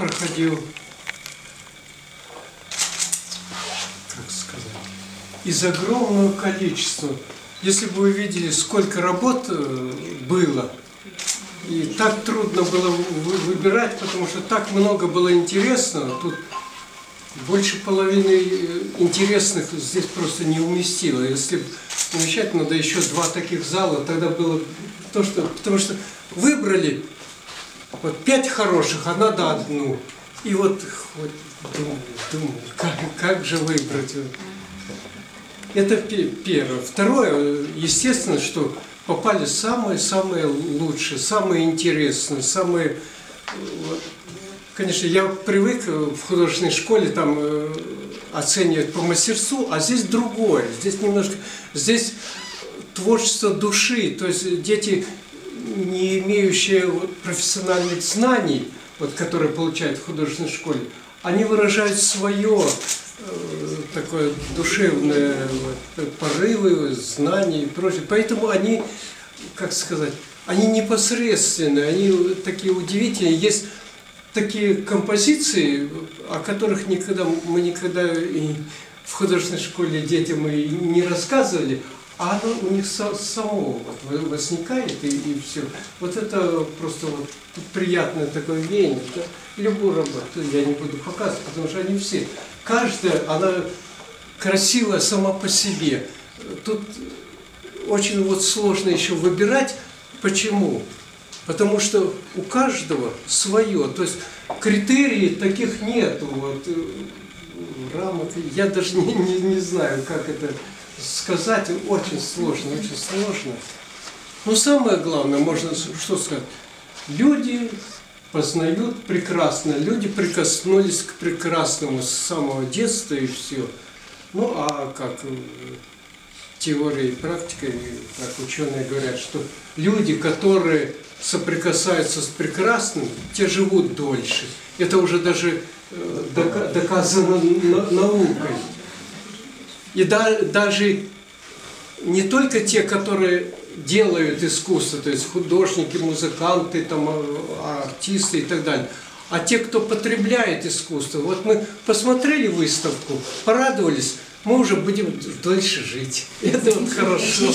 проходил, как сказать, из огромного количества. Если бы вы видели, сколько работ э, было, и так трудно было выбирать, потому что так много было интересного. Тут больше половины э, интересных здесь просто не уместило. Если умещать надо еще два таких зала, тогда было то, что... Потому что выбрали вот пять хороших, а надо одну. И вот, вот думаю, думаю как, как же выбрать? Это первое. Второе, естественно, что попали самые-самые лучшие, самые интересные, самые... Конечно, я привык в художественной школе там э, оценивать по мастерству, а здесь другое. Здесь немножко... Здесь творчество души, то есть дети, не имеющие вот профессиональных знаний, вот, которые получают в художественной школе, они выражают свое э, такое душевное вот, порывы, знания и прочее. Поэтому они, как сказать, они непосредственные, они такие удивительные. Есть такие композиции, о которых никогда мы никогда и в художественной школе детям и не рассказывали, а оно у них само вот возникает и, и все. Вот это просто вот приятное такое веяние. Да? Любую работу я не буду показывать, потому что они все, каждая, она красивая сама по себе. Тут очень вот сложно еще выбирать. Почему? Потому что у каждого свое. То есть критерий таких нету. Вот, э, рамок. Я даже не, не, не знаю, как это сказать. Очень сложно, очень сложно. Но самое главное, можно что сказать, люди познают прекрасно, люди прикоснулись к прекрасному с самого детства и все. Ну а как э, теория и практика, как ученые говорят, что люди, которые соприкасаются с прекрасным, те живут дольше. Это уже даже э, доказано наукой. И даже не только те, которые делают искусство, то есть художники, музыканты, там, а, артисты и так далее, а те, кто потребляет искусство. Вот мы посмотрели выставку, порадовались, мы уже будем дольше жить. Это вот хорошо.